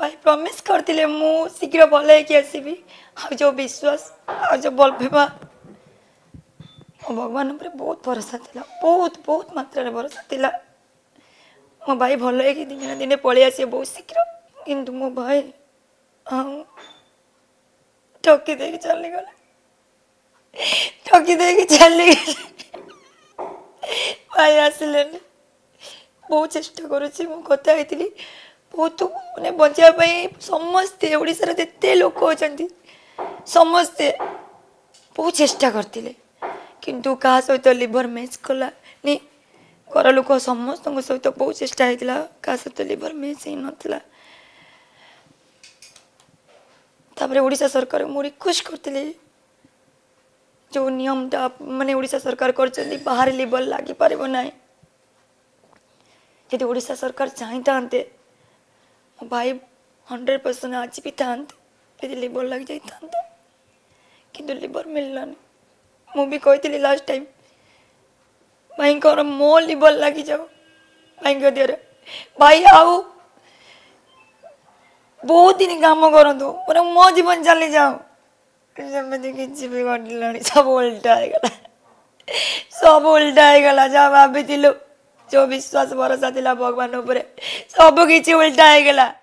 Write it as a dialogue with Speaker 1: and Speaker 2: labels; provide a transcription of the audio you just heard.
Speaker 1: ভাই প্রমিস করে মু শীঘ্র ভাল হয়েকি আসবি আউ বিশ্বাস আউ ভাল পাইবা ମୋ ଭଗବାନ ଉପରେ ବହୁତ ଭରସା ଥିଲା ବହୁତ ବହୁତ ମାତ୍ରାରେ ଭରସା ଥିଲା ମୋ ଭାଇ ଭଲ ହେଇକି ଦିନେ ଦିନେ ପଳେଇ ଆସିବେ ବହୁତ ଶୀଘ୍ର କିନ୍ତୁ ମୋ ଭାଇ ଠକି ଦେଇକି ଚାଲିଗଲେ ଠକି ଦେଇକି ଚାଲିଗଲେ ଭାଇ ଆସିଲେନି ବହୁତ ଚେଷ୍ଟା କରୁଛି ମୁଁ କଥା ହେଇଥିଲି ବହୁତ ମାନେ ବଞ୍ଚିବା ପାଇଁ ସମସ୍ତେ ଓଡ଼ିଶାର ଯେତେ ଲୋକ ଅଛନ୍ତି ସମସ୍ତେ ବହୁତ ଚେଷ୍ଟା କରିଥିଲେ କିନ୍ତୁ କାହା ସହିତ ଲିଭର ମ୍ୟାଚ୍ କଲାନି ଘର ଲୋକ ସମସ୍ତଙ୍କ ସହିତ ବହୁତ ଚେଷ୍ଟା ହେଇଥିଲା କାହା ସହିତ ଲିଭର ମ୍ୟାଚ୍ ହେଇନଥିଲା ତାପରେ ଓଡ଼ିଶା ସରକାର ମୁଁ ରିକ୍ୱେଷ୍ଟ କରିଥିଲି ଯେଉଁ ନିୟମଟା ମାନେ ଓଡ଼ିଶା ସରକାର କରିଛନ୍ତି ବାହାରେ ଲିଭର ଲାଗିପାରିବ ନାହିଁ ଯଦି ଓଡ଼ିଶା ସରକାର ଚାହିଁଥାନ୍ତେ भाई हंड्रेड परसेंट आज भी था यदि लिवर लग जाता किंतु लिवर मिललानी मुझे कही लास्ट टाइम भाई मो लिवर लग जाओ भाई देहर भाई आओ बहुत दिन कम करूँ पूरा मो जीवन चली जाओ जमी किसी सब उल्टा हो सब उल्टा जहाँ भाभी जो विश्वास भरोसा था भगवान उपर सब उल्टा हो